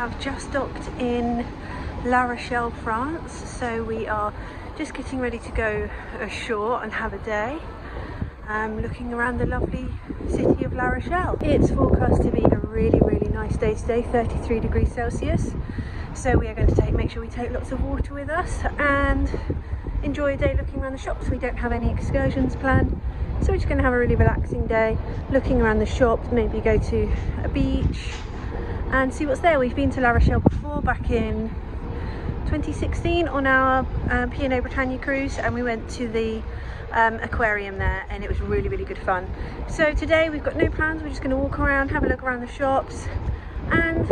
have just docked in La Rochelle, France. So we are just getting ready to go ashore and have a day. Um, looking around the lovely city of La Rochelle. It's forecast to be a really, really nice day today, 33 degrees Celsius. So we are going to take, make sure we take lots of water with us and enjoy a day looking around the shops. We don't have any excursions planned. So we're just going to have a really relaxing day, looking around the shops, maybe go to a beach and see what's there. We've been to La Rochelle before, back in 2016 on our um, P&O Britannia cruise and we went to the um, aquarium there and it was really really good fun. So today we've got no plans. We're just going to walk around have a look around the shops and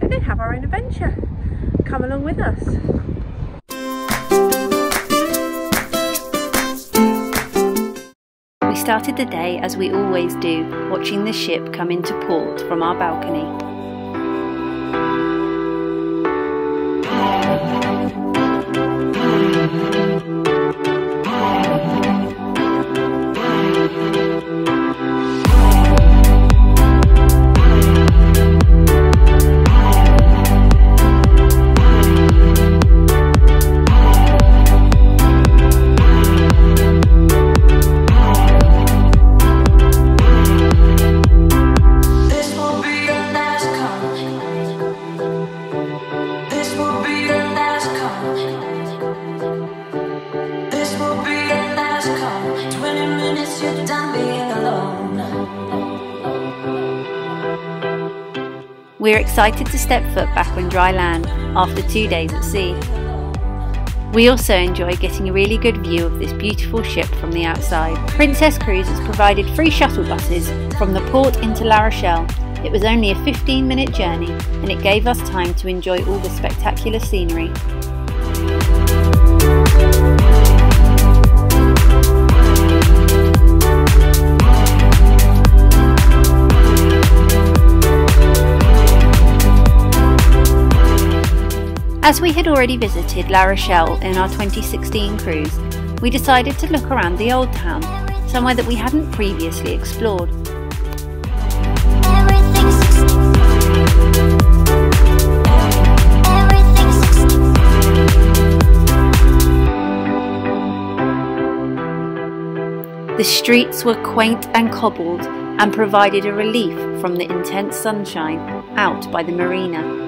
then have our own adventure. Come along with us. We started the day as we always do watching the ship come into port from our balcony We're excited to step foot back on dry land after two days at sea. We also enjoy getting a really good view of this beautiful ship from the outside. Princess Cruises provided free shuttle buses from the port into La Rochelle. It was only a 15 minute journey and it gave us time to enjoy all the spectacular scenery. As we had already visited La Rochelle in our 2016 cruise, we decided to look around the old town, somewhere that we hadn't previously explored. The streets were quaint and cobbled and provided a relief from the intense sunshine out by the marina.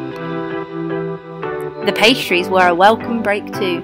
The pastries were a welcome break too.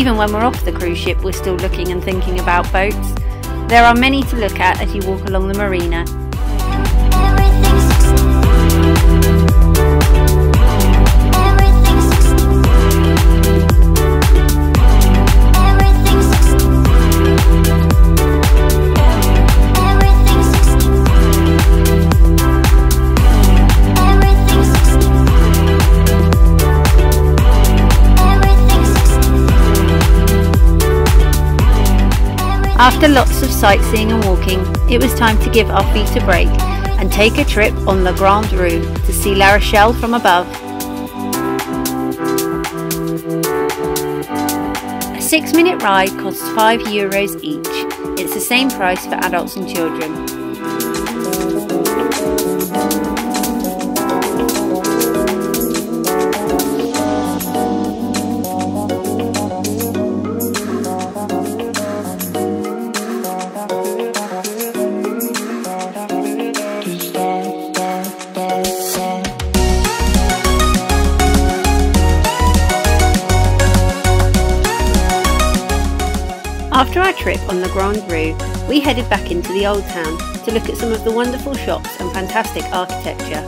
Even when we're off the cruise ship, we're still looking and thinking about boats. There are many to look at as you walk along the marina, After lots of sightseeing and walking, it was time to give our feet a break and take a trip on the Grande Roue to see La Rochelle from above. A six minute ride costs 5 euros each. It's the same price for adults and children. After our trip on the Grande Roue, we headed back into the old town to look at some of the wonderful shops and fantastic architecture.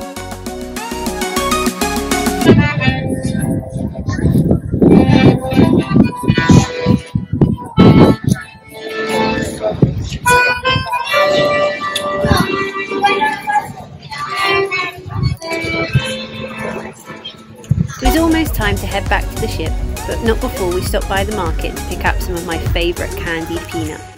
It was almost time to head back to the ship, but not before we stop by the market to pick up some of my favourite candied peanuts.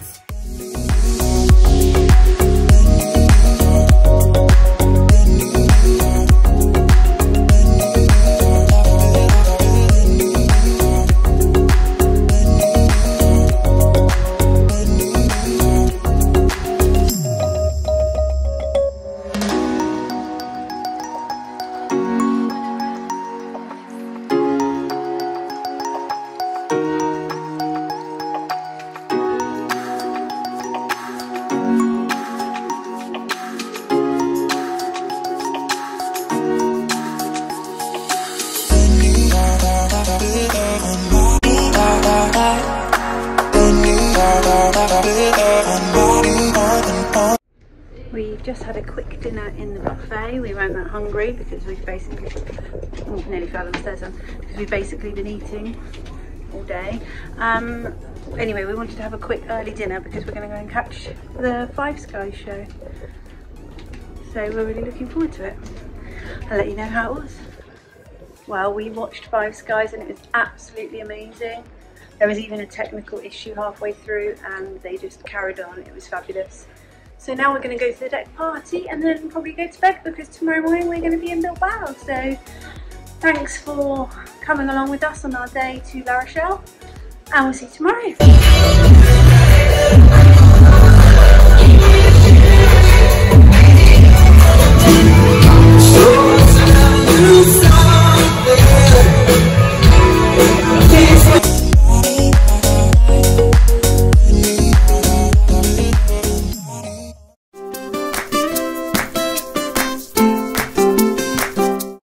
Just had a quick dinner in the buffet. We weren't that hungry because we've basically, oh, nearly fell downstairs then, because we've basically been eating all day. Um, anyway, we wanted to have a quick early dinner because we're going to go and catch the Five Skies show. So we're really looking forward to it. I'll let you know how it was. Well, we watched Five Skies and it was absolutely amazing. There was even a technical issue halfway through and they just carried on. It was fabulous. So now we're going to go to the deck party and then probably go to bed because tomorrow morning we're going to be in Bilbao. So thanks for coming along with us on our day to La Rochelle and we'll see you tomorrow.